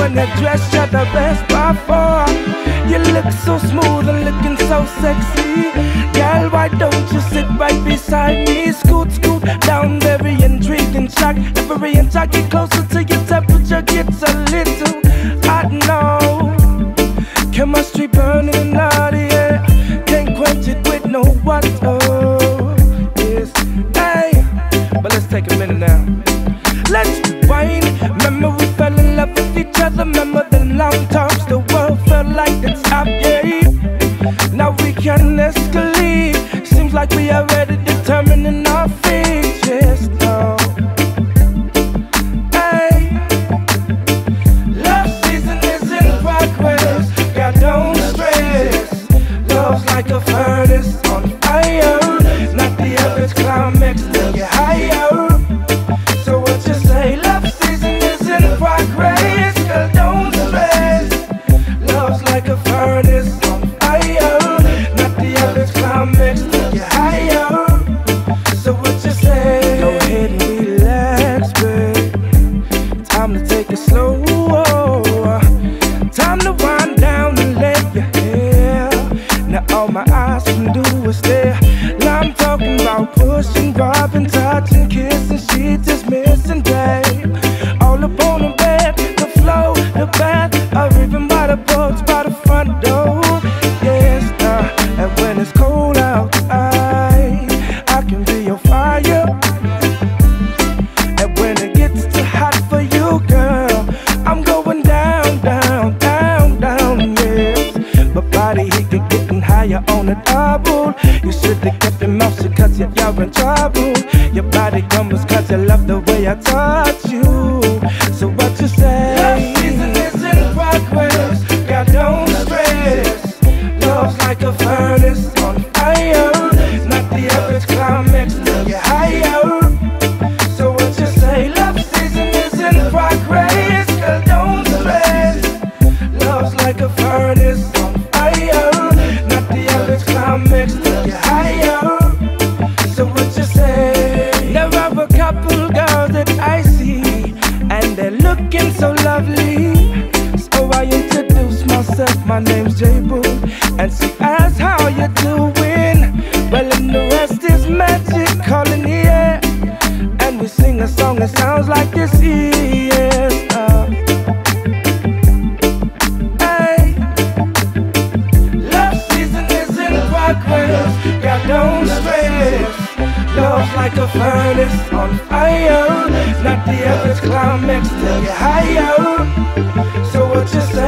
when you dress, you're the best by far. You look so smooth and looking so sexy, girl. Why don't you sit right beside me? Scoot, scoot down, very intriguing, shock. Every inch I get closer to your temperature gets a little hot now. Chemistry burning hot, yeah. Can't quench it with no water. Yes, hey, but let's take a minute now. Let's rewind. Remember we fell in love with each other. Remember the long talks. The world felt like it's up, yeah. Now we can like a furnace on fire. Not the get higher. So what you say? Go ahead and relax, babe. Time to take it slow. Time to wind down and let. Now all my eyes can do is stare. Now I'm talking about pushing, rubbing, touching, kissing. She missing, babe. You should have kept your mouth shut cause you're, you're in trouble. Your body comes cause you love the way I touch you. So what you say? There are a couple girls that I see, and they're looking so lovely. So I introduce myself. My name's J Boog, and she asks how you doing. Well, and the rest is magic, calling the air. And we sing a song that sounds like this, yes. Uh, like a furnace on fire. Not the average climax till you higher. So what you say?